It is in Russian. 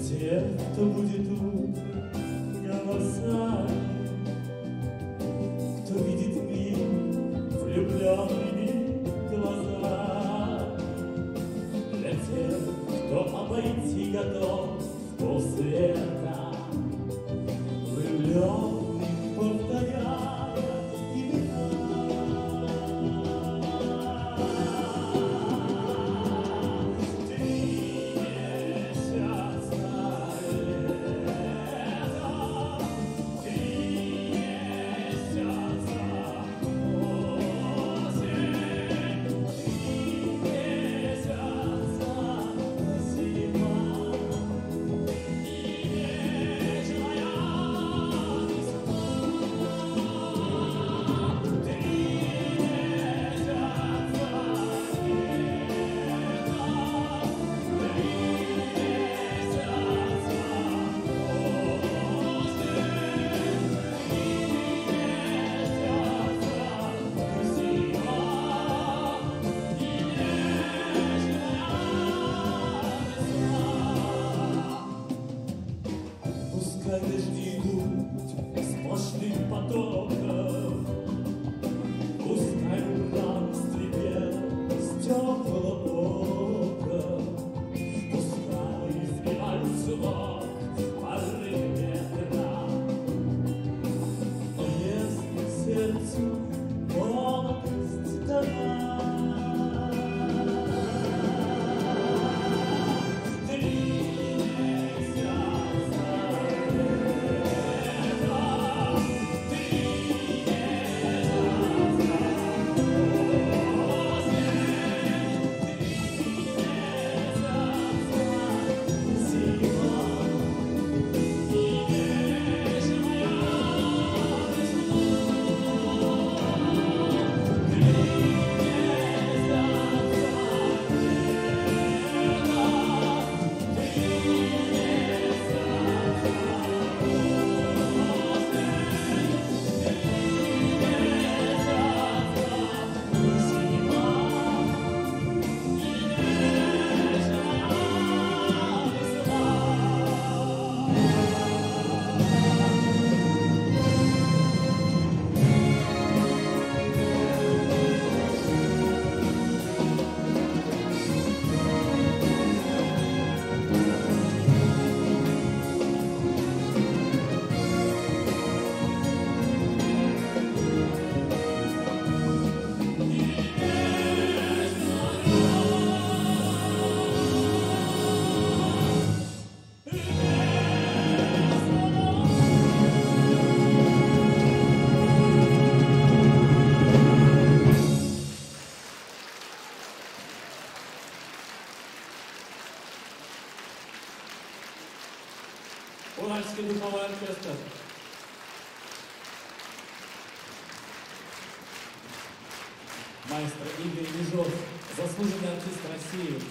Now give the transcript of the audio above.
те, кто будет утро голосами, Кто видит мир влюбленными глазами, Для тех, кто обойти готов полсвета, Jesus. Уральский духовой оркестр. Маэстро Игорь Ежов, заслуженный артист России,